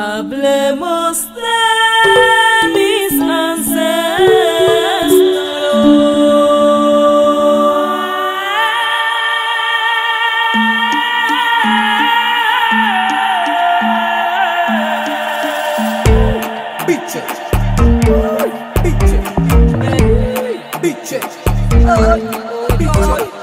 Hablemos de mis ancestros. Biche, biche, biche, biche.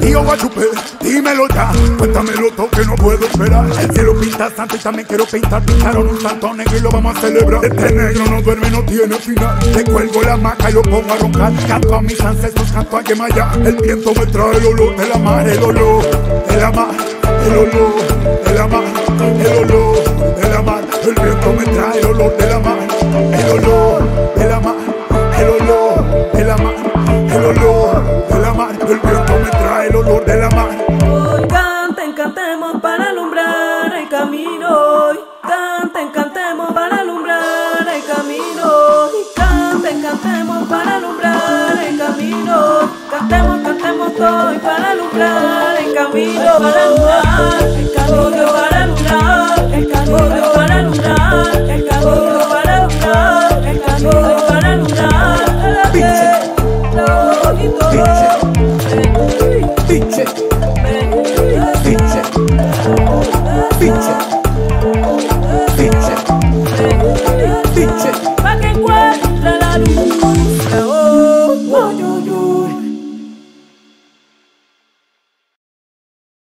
Tío Guachupé, dímelo ya, cuéntamelo todo que no puedo esperar. El cielo pinta santo y también quiero pintar. Pintaron un santo negro y lo vamos a celebrar. Este negro no duerme, no tiene final. Le cuelgo la maca y lo pongo a roncar. Canto a mis ancestros, canto a Yemaya. El viento me trae el olor de la mar, el olor de la el olor de la el olor de la. El viento me trae el olor de la mar, el olor cantemos para alumbrar el camino. Hoy canten, cantemos para alumbrar el camino. Canten, cantemos para alumbrar el camino. Cantemos, cantemos hoy para alumbrar el camino. Para alumbrar el camino, para alumbrar el camino, para alumbrar el camino, para alumbrar el camino, para alumbrar biche,